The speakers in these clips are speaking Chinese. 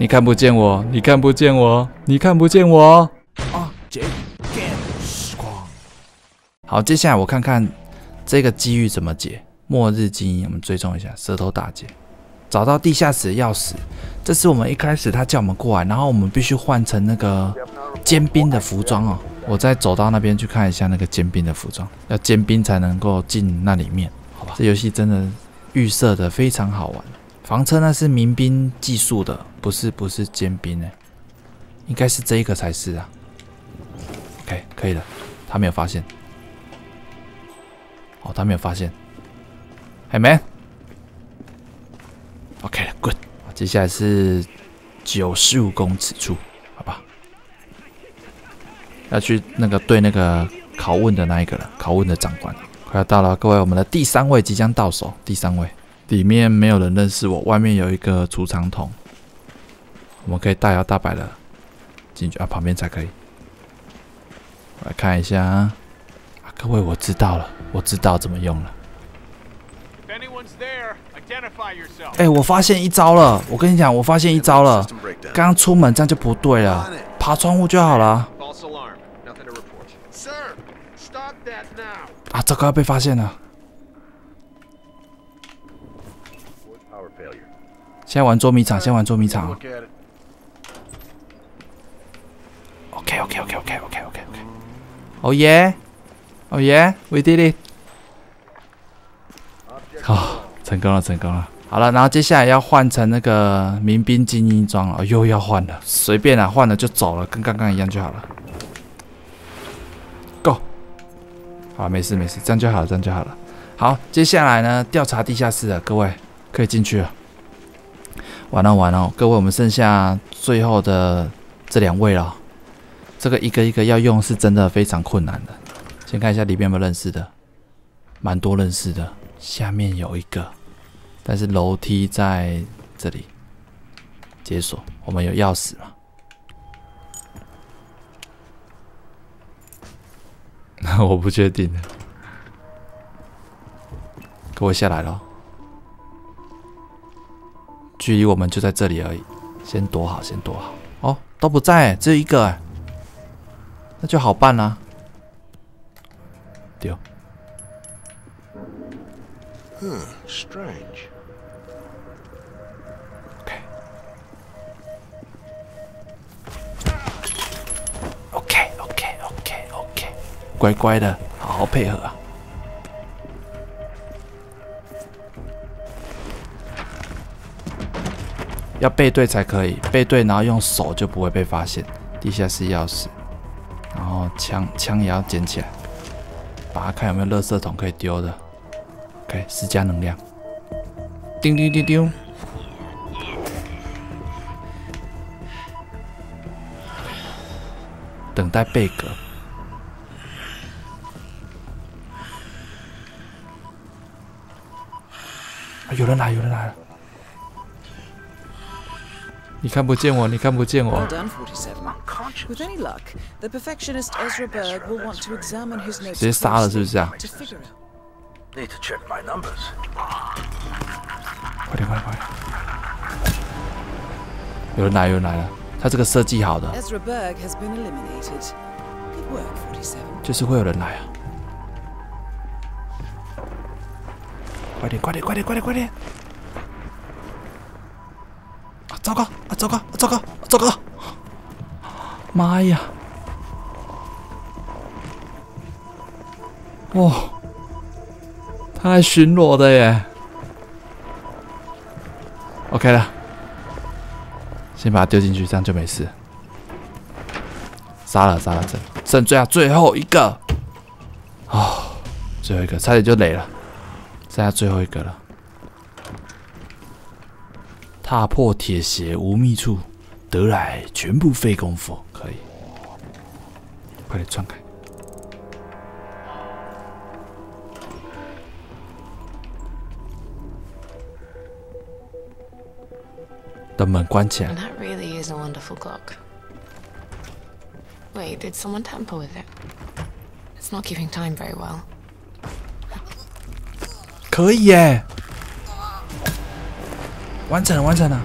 你看不见我，你看不见我，你看不见我。啊，这 game 时光。好，接下来我看看这个机遇怎么解。末日精英，我们追踪一下舌头大姐，找到地下室的钥匙。这是我们一开始他叫我们过来，然后我们必须换成那个尖兵的服装哦。我再走到那边去看一下那个尖兵的服装，要尖兵才能够进那里面，好吧？这游戏真的预设的非常好玩。房车那是民兵技术的，不是不是尖兵哎，应该是这一个才是啊。OK，可以了，他没有发现。哦，他没有发现。Hey man，OK，good。接下来是九十五公尺处，好吧？要去那个对那个拷问的那一个了，拷问的长官，快要到了，各位，我们的第三位即将到手，第三位。里面没有人认识我，外面有一个储藏桶，我们可以大摇大摆的进去啊，旁边才可以。我来看一下啊，各位，我知道了，我知道怎么用了。哎，我发现一招了，我跟你讲，我发现一招了。刚刚出门这样就不对了，爬窗户就好了。啊，糟糕，被发现了。先玩捉迷藏，先玩捉迷藏。OK OK OK OK OK OK OK。Oh yeah，Oh yeah，We did it。好，成功了，成功了。好了，然后接下来要换成那个民兵精英装了，又要换了。随便啊，换了就走了，跟刚刚一样就好了。Go。好，没事没事，这样就好了，这样就好了。好，接下来呢，调查地下室了，各位可以进去了。完了完了，各位，我们剩下最后的这两位了。这个一个一个要用，是真的非常困难的。先看一下里面有没有认识的，蛮多认识的。下面有一个，但是楼梯在这里解锁。我们有钥匙吗？我不确定。给我下来了。距离我们就在这里而已，先躲好，先躲好。哦，都不在，只有一个，那就好办啦。丢。嗯，strange。OK，OK，OK，OK，OK，乖乖的，好好配合啊。要背对才可以，背对，然后用手就不会被发现。地下室钥匙，然后枪枪也要捡起来，把它看有没有垃圾桶可以丢的。OK，施加能量。叮叮叮叮。等待贝格。有人来，有人来了。你看不见我，你看不见我。直接杀了是不是啊？快点快点快点！有人来有人来了，他这个设计好的，就是会有人来啊！快点快点快点快点快点！糟糕！糟糕！糟糕！糟糕！妈呀！哇，他来巡逻的耶。OK 了，先把他丢进去，这样就没事。杀了，杀了，剩剩最后最后一个。哦，最后一个，差点就累了，剩下最后一个了。踏破铁鞋无觅处，得来全不费功夫。可以，快点转开。等门关起来。That really is a wonderful clock. Wait, did someone tamper with it? It's not keeping time very well. 可以耶。完成了，完成了。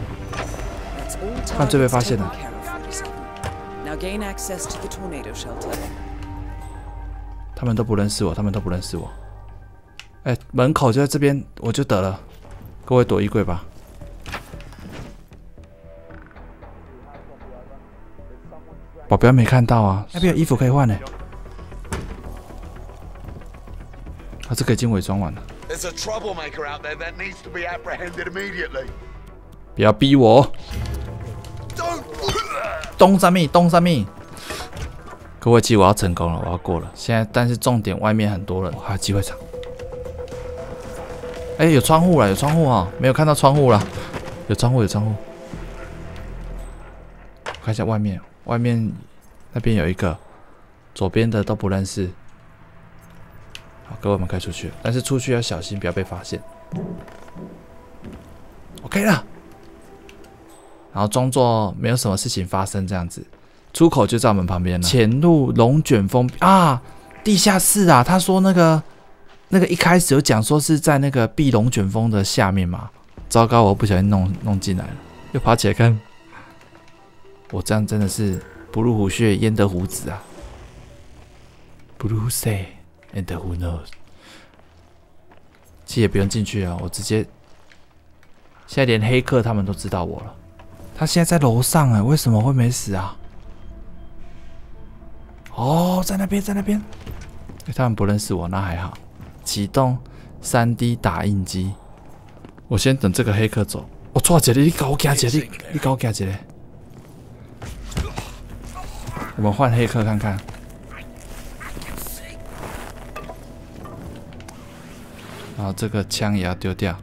犯罪被发现了。Taken care of, 47. Now gain access to the tornado shelter. 他们都不认识我，他们都不认识我。哎，门口就在这边，我就得了。各位躲衣柜吧。保镖没看到啊，那边有衣服可以换呢。啊，这个已经伪装完了，不要逼我。东三密，东三密。各位记，我要成功了，我要过了。现在，但是重点，外面很多人，还有机会场。哎，有窗户了，有窗户啊、没有看到窗户了，有窗户，有窗户。看一下外面，外面那边有一个，左边的都不认识。好，各位，我们可以出去，但是出去要小心，不要被发现。OK 了。然后装作没有什么事情发生这样子，出口就在我们旁边了。潜入龙卷风啊，地下室啊，他说那个那个一开始有讲说是在那个避龙卷风的下面嘛，糟糕，我不小心弄弄进来了，又爬起来看，我这样真的是不入虎穴焉得虎子啊！Blue say and who knows？其实也不用进去啊，我直接，现在连黑客他们都知道我了。他现在在楼上哎，为什么会没死啊？哦，在那边，在那边。诶他们不认识我，那还好。启动三 D 打印机。我先等这个黑客走。我错一个，你搞我惊一个，你你搞我惊一个。我们换黑客看看。然后这个枪也要丢掉。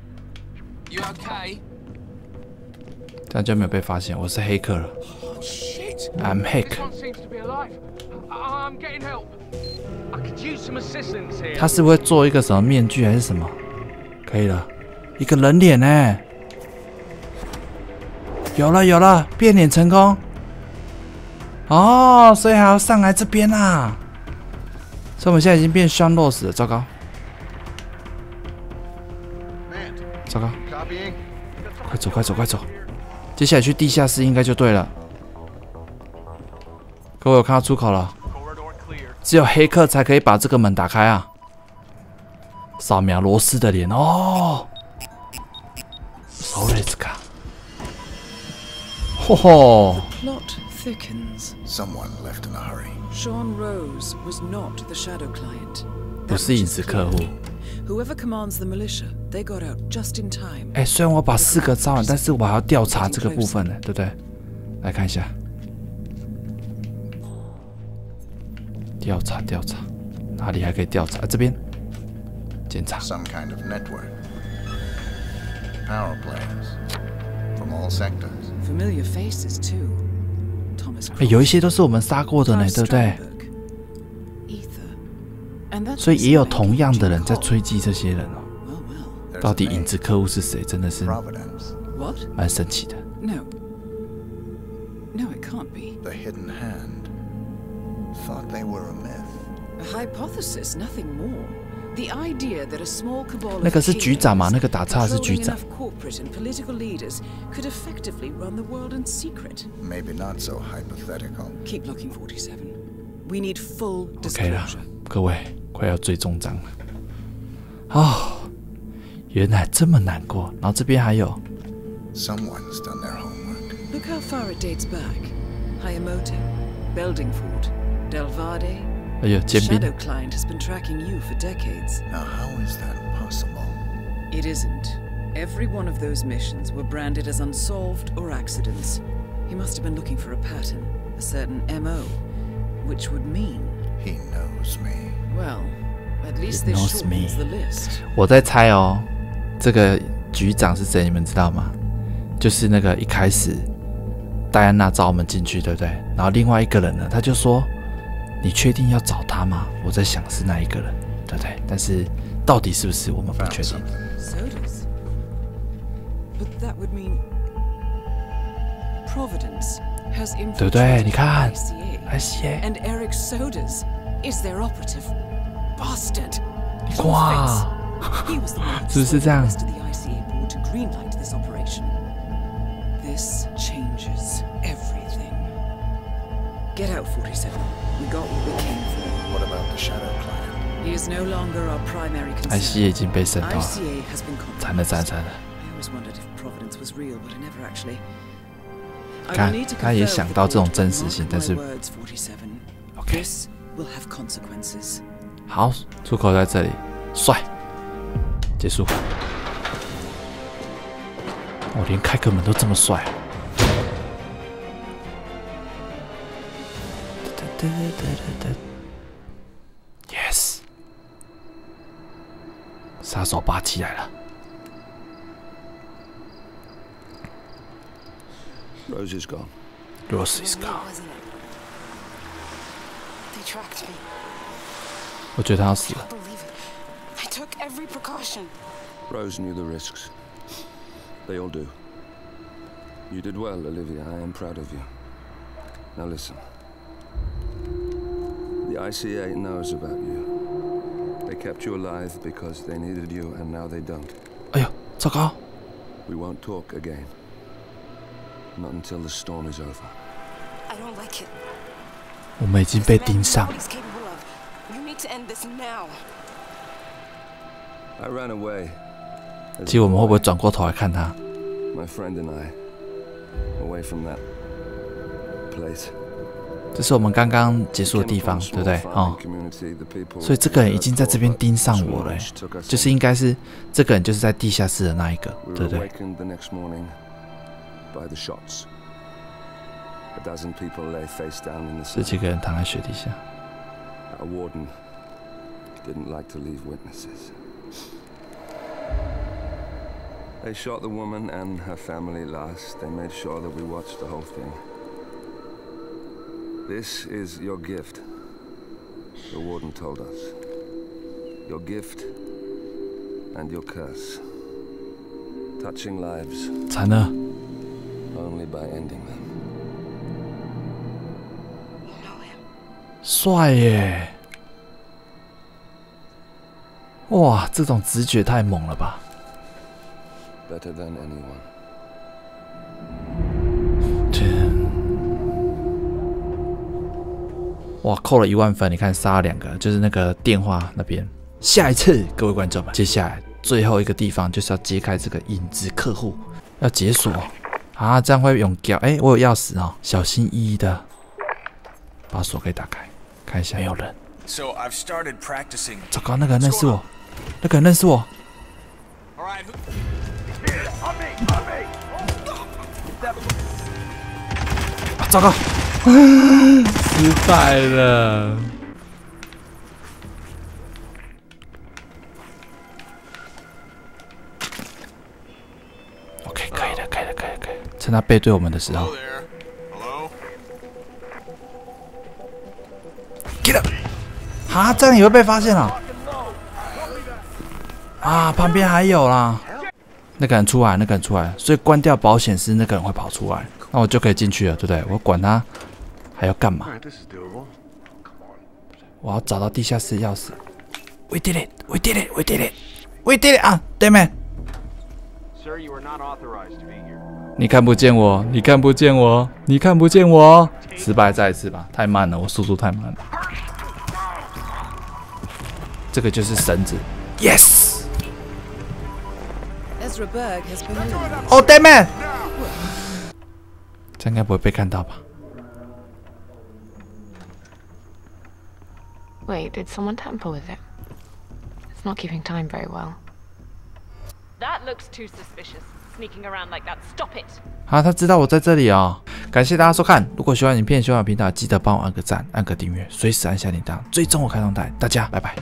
You okay? 大家没有被发现，我是黑客了。I'm hack. 这个似乎还，他是不是会做一个什么面具还是什么？可以了，一个人脸呢？有了有了，变脸成功。哦，所以还要上来这边啊。所以我们现在已经变双落死了，糟糕！糟糕！快走快走快走！接下来去地下室应该就对了。各位，我看到出口了。只有黑客才可以把这个门打开啊！扫描罗斯的脸哦，手雷斯卡，吼吼. Someone left in a hurry. Sean Rose was not the Shadow Client. 不是隐私客户。They got out just in time. 哎，虽然我把四个招完，但是我还要调查这个部分呢，对不对？来看一下，调查调查，哪里还可以调查？啊、这边检查。some kind of network. Power plants from all sectors. Familiar faces too. Thomas 哎，有一些都是我们杀过的呢，对不对.所以也有同样的人在追击这些人哦。到底影子客户是谁？真的是蛮神奇的。No. No, it can't be. the hidden hand. Thought they were a myth. A hypothesis, nothing more. The idea that a small cabal of 那个是局长嘛？heroes 那个打岔的是局长。enough corporate and political leaders could effectively run the world in secret. Maybe not so hypothetical. Keep looking, 47. We need full disclosure.，各位快要最终章了。哦，原来这么难过。然后这边还有 Someone's done their homework. Look how far it dates back. Hayamoto, Beldingford, Delvade. 哎呦 The 尖兵 Shadow Client has been tracking you for decades. Now, how is that possible? It isn't. Every one of those missions were branded as unsolved or accidents. He must have been looking for a pattern, a certain MO, which would mean, He knows me. well, at least It this knows me. shortens the list. 我在猜哦，这个局长是谁？你们知道吗？就是那个一开始戴安娜找我们进去，对不对？然后另外一个人呢，他就说：“你确定要找他吗？”我在想是那一个人，对不对？但是到底是不是我们不确定。对不对？你看 ICA.，I see，And Eric Sodas is their operative. Bastard. 哇，He was the one who 是不是 swayed 这样？ the rest of the ICA board to greenlight this operation. This changes everything. Get out, 47. We got what we came for. What about the Shadow Clan? He is no longer our primary 艾希 concern. 已经被渗透了， ICA has been 惨了惨了 compromised. 惨了！ I always wondered if Providence was real, but it never actually. I 看 will need to 他也 confer 想 with 到 the 这种 court, 真 but 实性 mark 但 my 是 words, 47. OK， This will have consequences. 好，出口在这里，帅， 结束。我、连开个门都这么帅、啊。Yes，杀手八起来了。Rose is gone. Rose is gone. 我觉得他要死了。every precaution. Rose knew the risks. They all do. You did well, Olivia. I am proud of you. Now listen. The ICA knows about you. They kept you alive because they needed you, and now they don't. 哎呦，糟糕！ We won't talk again. Not until the storm is over. I don't like it. 我们已经被盯上 What。he's capable of. You need to end this now. 其实我们会不会转过头来看他？My friend and I, away from that place. 这是我们刚刚结束的地方，对不对？哦，所以这个人已经在这边盯上我了，就是应该是这个人就是在地下室的那一个对不对. A 这.几个人躺在雪地下，They shot the woman and her family last. They made sure that we watched the whole thing. This is your gift, the warden told us. Your gift and your curse. Touching lives. Tanner. Only by ending them. 帅耶！哇，这种直觉太猛了吧！Better than anyone. 哇，扣了一万分，你看杀了两个，就是那个电话那边。下一次，各位观众们，接下来最后一个地方就是要揭开这个影子客户，要解锁啊，这样会用掉。哎，我有钥匙哦，小心翼翼的把锁给打开，看一下没有人。So I've started practicing. 糟糕，那个人认识我，那个人认识我。糟糕，失败了。OK，可以了，可以了，可以了，可以了。趁他背对我们的时候 Hello，get up！哈，这样也会被发现了。啊，旁边还有啦。那个人出来，那个人出来，所以关掉保险丝，那个人会跑出来，那我就可以进去了，对不对？我管他还要干嘛.我要找到地下室钥匙。We did it! We did it! We did it! We did it! 啊，damn it！Sir, you are not authorized to be here. 你看不见我，你看不见我，你看不见我。失败再一次吧，太慢了，我速度太慢了。这个就是绳子。Yes！哦、damn 这应该不会被看到吧？Wait, did someone tamper with it? It's not keeping time very well. That looks too suspicious. Sneaking around like that. Stop it! 啊，他知道我在这里哦。感谢大家收看，如果喜欢影片、喜欢我频道，记得帮我按个赞、按个订阅，随时按下铃铛，追踪我开动态。大家拜拜。